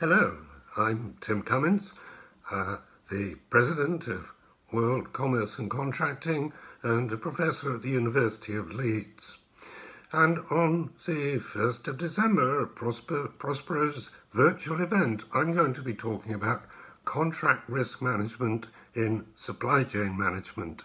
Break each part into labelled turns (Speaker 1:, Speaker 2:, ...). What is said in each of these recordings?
Speaker 1: Hello, I'm Tim Cummins, uh, the President of World Commerce and Contracting and a Professor at the University of Leeds. And on the 1st of December, a Prosper, Prospero's virtual event, I'm going to be talking about contract risk management in supply chain management.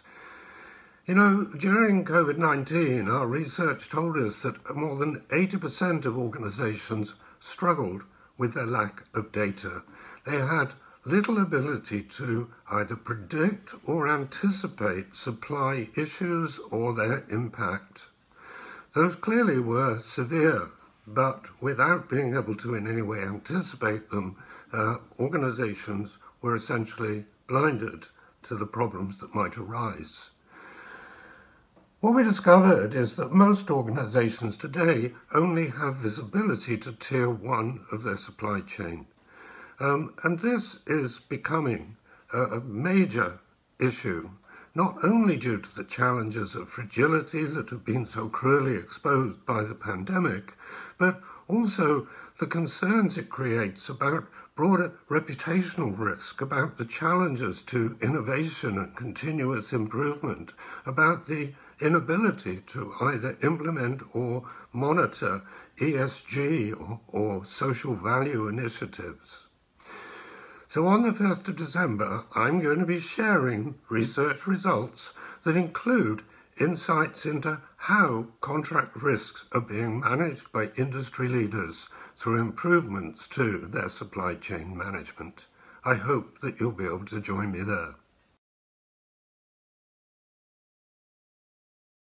Speaker 1: You know, during COVID 19, our research told us that more than 80% of organizations struggled with their lack of data. They had little ability to either predict or anticipate supply issues or their impact. Those clearly were severe, but without being able to in any way anticipate them, uh, organizations were essentially blinded to the problems that might arise. What we discovered is that most organizations today only have visibility to tier one of their supply chain. Um, and this is becoming a, a major issue, not only due to the challenges of fragility that have been so cruelly exposed by the pandemic, but also the concerns it creates about broader reputational risk, about the challenges to innovation and continuous improvement, about the inability to either implement or monitor ESG or, or social value initiatives. So on the 1st of December, I'm going to be sharing research results that include insights into how contract risks are being managed by industry leaders through improvements to their supply chain management. I hope that you'll be able to join me there.